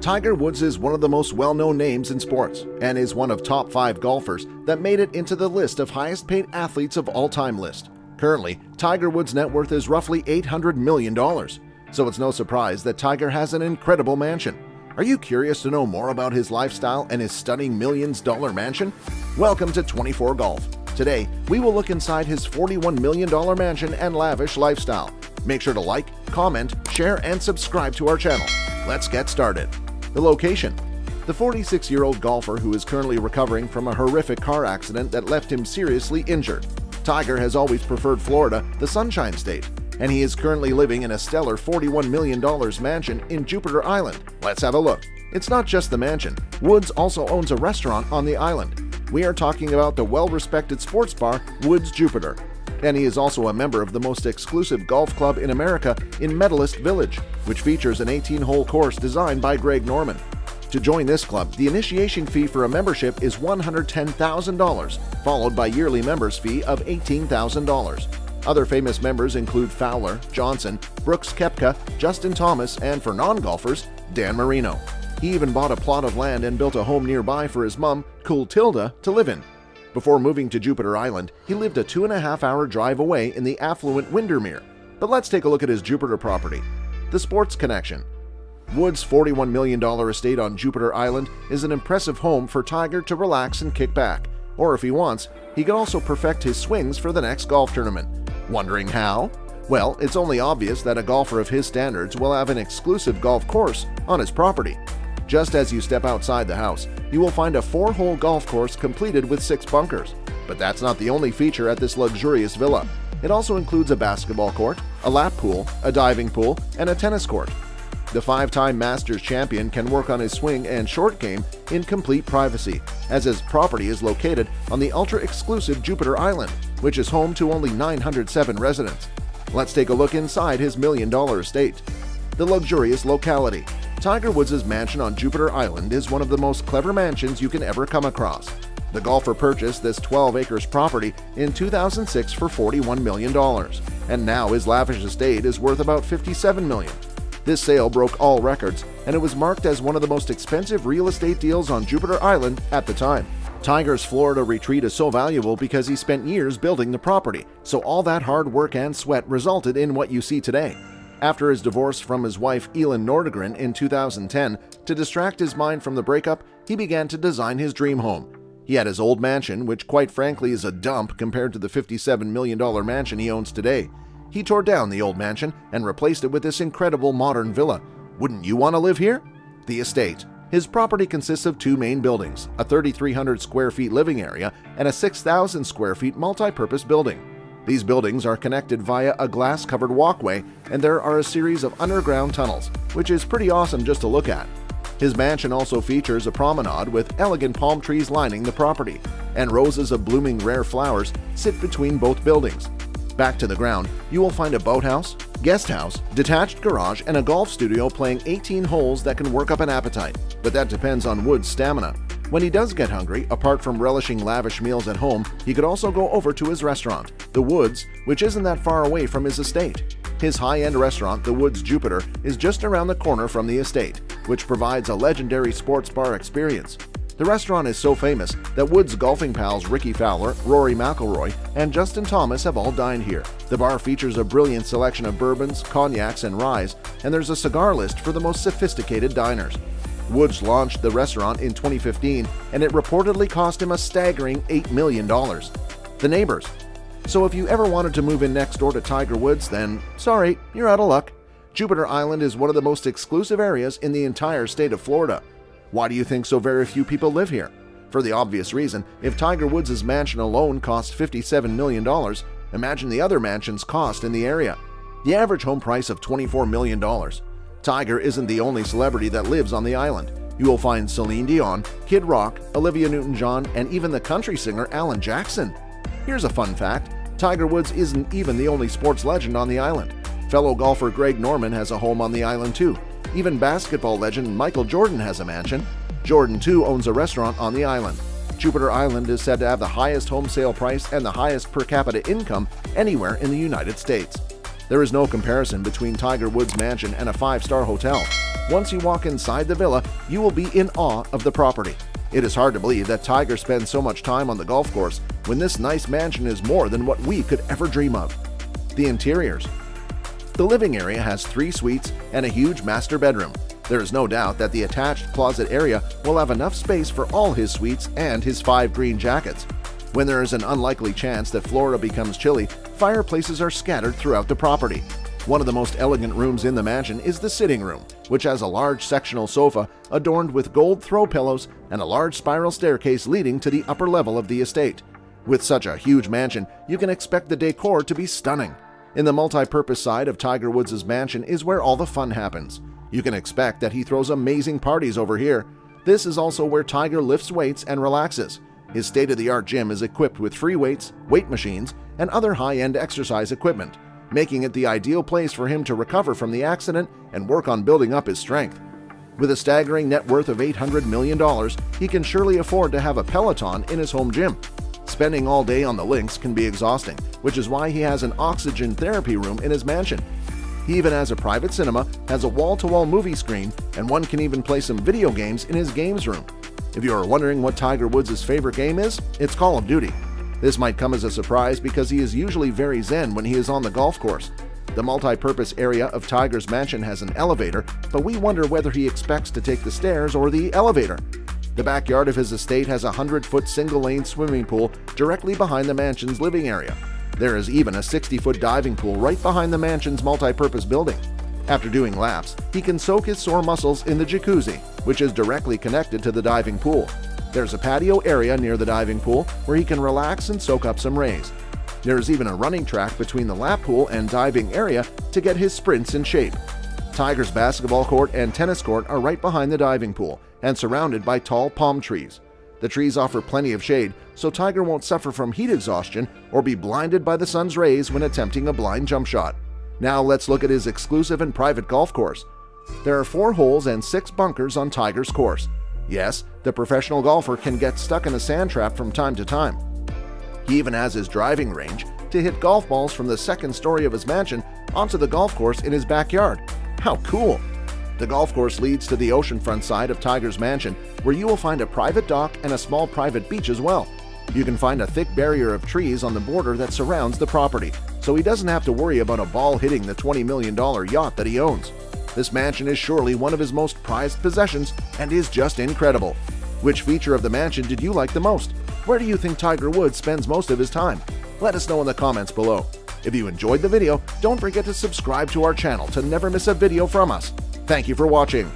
Tiger Woods is one of the most well-known names in sports and is one of top 5 golfers that made it into the list of highest paid athletes of all time list. Currently, Tiger Woods' net worth is roughly $800 million, so it's no surprise that Tiger has an incredible mansion. Are you curious to know more about his lifestyle and his stunning millions dollar mansion? Welcome to 24 Golf. Today, we will look inside his $41 million mansion and lavish lifestyle. Make sure to like, comment, share, and subscribe to our channel. Let's get started. The location The 46 year old golfer who is currently recovering from a horrific car accident that left him seriously injured. Tiger has always preferred Florida, the Sunshine State, and he is currently living in a stellar $41 million mansion in Jupiter Island. Let's have a look. It's not just the mansion. Woods also owns a restaurant on the island. We are talking about the well-respected sports bar Woods Jupiter, and he is also a member of the most exclusive golf club in America in Medalist Village, which features an 18-hole course designed by Greg Norman. To join this club, the initiation fee for a membership is $110,000, followed by yearly members fee of $18,000. Other famous members include Fowler, Johnson, Brooks Koepka, Justin Thomas, and for non-golfers, Dan Marino. He even bought a plot of land and built a home nearby for his mum, Kultida, to live in. Before moving to Jupiter Island, he lived a two and a half hour drive away in the affluent Windermere. But let's take a look at his Jupiter property. The Sports Connection. Wood's $41 million estate on Jupiter Island is an impressive home for Tiger to relax and kick back. Or if he wants, he can also perfect his swings for the next golf tournament. Wondering how? Well, it's only obvious that a golfer of his standards will have an exclusive golf course on his property. Just as you step outside the house, you will find a four-hole golf course completed with six bunkers. But that's not the only feature at this luxurious villa. It also includes a basketball court, a lap pool, a diving pool, and a tennis court. The five-time Masters champion can work on his swing and short game in complete privacy, as his property is located on the ultra-exclusive Jupiter Island, which is home to only 907 residents. Let's take a look inside his million-dollar estate. The luxurious locality. Tiger Woods' mansion on Jupiter Island is one of the most clever mansions you can ever come across. The golfer purchased this 12 acres property in 2006 for $41 million, and now his lavish estate is worth about 57 million. This sale broke all records, and it was marked as one of the most expensive real estate deals on Jupiter Island at the time. Tiger's Florida retreat is so valuable because he spent years building the property, so all that hard work and sweat resulted in what you see today. After his divorce from his wife Elin Nordegren in 2010, to distract his mind from the breakup, he began to design his dream home. He had his old mansion, which quite frankly is a dump compared to the $57 million mansion he owns today. He tore down the old mansion and replaced it with this incredible modern villa. Wouldn't you want to live here? The estate. His property consists of two main buildings, a 3,300 square feet living area and a 6,000 square feet multi-purpose building. These buildings are connected via a glass-covered walkway, and there are a series of underground tunnels, which is pretty awesome just to look at. His mansion also features a promenade with elegant palm trees lining the property, and roses of blooming rare flowers sit between both buildings. Back to the ground, you will find a boathouse, guest house, detached garage, and a golf studio playing 18 holes that can work up an appetite, but that depends on Wood's stamina. When he does get hungry, apart from relishing lavish meals at home, he could also go over to his restaurant, The Woods, which isn't that far away from his estate. His high-end restaurant, The Woods Jupiter, is just around the corner from the estate, which provides a legendary sports bar experience. The restaurant is so famous that Woods' golfing pals Rickie Fowler, Rory McIlroy, and Justin Thomas have all dined here. The bar features a brilliant selection of bourbons, cognacs, and ryes, and there's a cigar list for the most sophisticated diners. Woods launched the restaurant in 2015 and it reportedly cost him a staggering $8 million. The neighbors. So if you ever wanted to move in next door to Tiger Woods, then sorry, you're out of luck. Jupiter Island is one of the most exclusive areas in the entire state of Florida. Why do you think so very few people live here? For the obvious reason, if Tiger Woods' mansion alone cost $57 million, imagine the other mansions cost in the area. The average home price of $24 million. Tiger isn't the only celebrity that lives on the island. You will find Celine Dion, Kid Rock, Olivia Newton-John, and even the country singer Alan Jackson. Here's a fun fact. Tiger Woods isn't even the only sports legend on the island. Fellow golfer Greg Norman has a home on the island too. Even basketball legend Michael Jordan has a mansion. Jordan too owns a restaurant on the island. Jupiter Island is said to have the highest home sale price and the highest per capita income anywhere in the United States. There is no comparison between Tiger Woods' mansion and a five star hotel. Once you walk inside the villa, you will be in awe of the property. It is hard to believe that Tiger spends so much time on the golf course when this nice mansion is more than what we could ever dream of. The interiors. The living area has three suites and a huge master bedroom. There is no doubt that the attached closet area will have enough space for all his suites and his five green jackets. When there is an unlikely chance that Florida becomes chilly, fireplaces are scattered throughout the property. One of the most elegant rooms in the mansion is the sitting room, which has a large sectional sofa adorned with gold throw pillows and a large spiral staircase leading to the upper level of the estate. With such a huge mansion, you can expect the decor to be stunning. In the multi-purpose side of Tiger Woods' mansion is where all the fun happens. You can expect that he throws amazing parties over here. This is also where Tiger lifts weights and relaxes. His state-of-the-art gym is equipped with free weights, weight machines, and other high-end exercise equipment, making it the ideal place for him to recover from the accident and work on building up his strength. With a staggering net worth of $800 million, he can surely afford to have a Peloton in his home gym. Spending all day on the links can be exhausting, which is why he has an oxygen therapy room in his mansion. He even has a private cinema, has a wall-to-wall movie screen, and one can even play some video games in his games room. If you are wondering what Tiger Woods' favorite game is, it's Call of Duty. This might come as a surprise because he is usually very zen when he is on the golf course. The multi-purpose area of Tiger's mansion has an elevator, but we wonder whether he expects to take the stairs or the elevator. The backyard of his estate has a 100-foot single-lane swimming pool directly behind the mansion's living area. There is even a 60-foot diving pool right behind the mansion's multi-purpose building. After doing laps, he can soak his sore muscles in the jacuzzi, which is directly connected to the diving pool. There's a patio area near the diving pool where he can relax and soak up some rays. There is even a running track between the lap pool and diving area to get his sprints in shape. Tiger's basketball court and tennis court are right behind the diving pool and surrounded by tall palm trees. The trees offer plenty of shade, so Tiger won't suffer from heat exhaustion or be blinded by the sun's rays when attempting a blind jump shot. Now let's look at his exclusive and private golf course. There are four holes and six bunkers on Tiger's course. Yes, the professional golfer can get stuck in a sand trap from time to time. He even has his driving range to hit golf balls from the second story of his mansion onto the golf course in his backyard. How cool! The golf course leads to the oceanfront side of Tiger's mansion, where you will find a private dock and a small private beach as well. You can find a thick barrier of trees on the border that surrounds the property, so he doesn't have to worry about a ball hitting the $20 million yacht that he owns. This mansion is surely one of his most prized possessions and is just incredible. Which feature of the mansion did you like the most? Where do you think Tiger Woods spends most of his time? Let us know in the comments below. If you enjoyed the video, don't forget to subscribe to our channel to never miss a video from us. Thank you for watching.